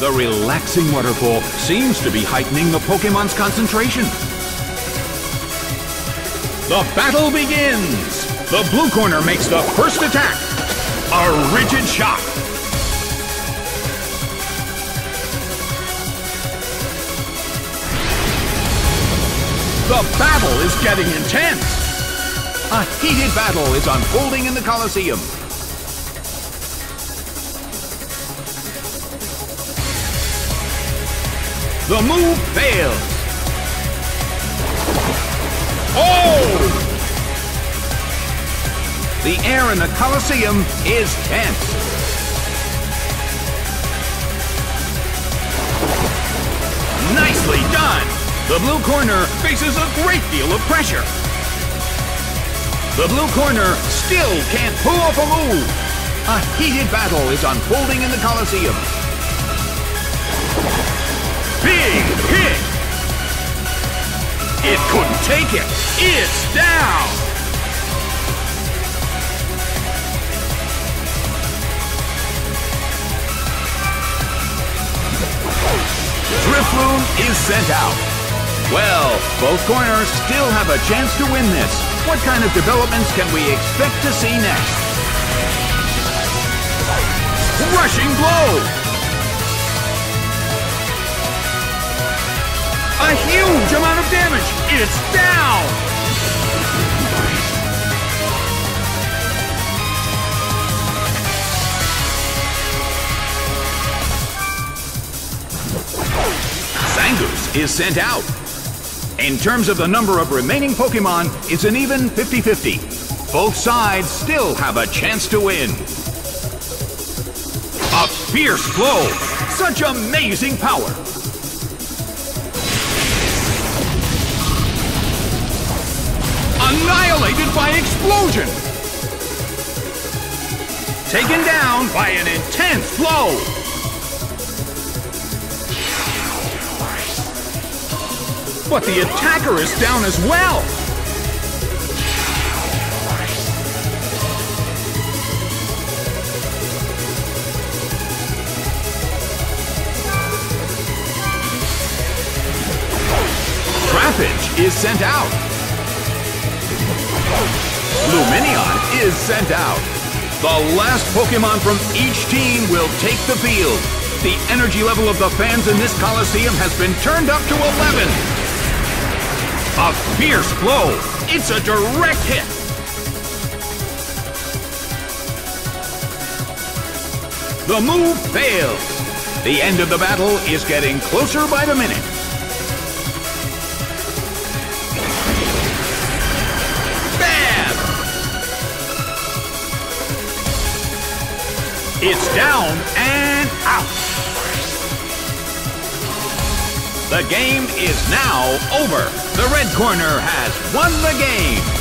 The relaxing waterfall seems to be heightening the Pokemon's concentration. The battle begins! The blue corner makes the first attack. A rigid shot. The battle is getting intense. A heated battle is unfolding in the Colosseum. The move fails. Oh! The air in the Colosseum is tense. Nicely done! The blue corner faces a great deal of pressure. The blue corner still can't pull off a move. A heated battle is unfolding in the Colosseum. Big hit! It couldn't take it. It's down! Drifloon is sent out. Well, both corners still have a chance to win this. What kind of developments can we expect to see next? Rushing blow! It's down! Zangoose is sent out. In terms of the number of remaining Pokemon, it's an even 50-50. Both sides still have a chance to win. A fierce blow! Such amazing power! annihilated by explosion! Taken down by an intense blow! But the attacker is down as well! Is sent out. Lumineon is sent out. The last Pokemon from each team will take the field. The energy level of the fans in this Coliseum has been turned up to 11. A fierce blow. It's a direct hit. The move fails. The end of the battle is getting closer by the minute. It's down and out. The game is now over. The red corner has won the game.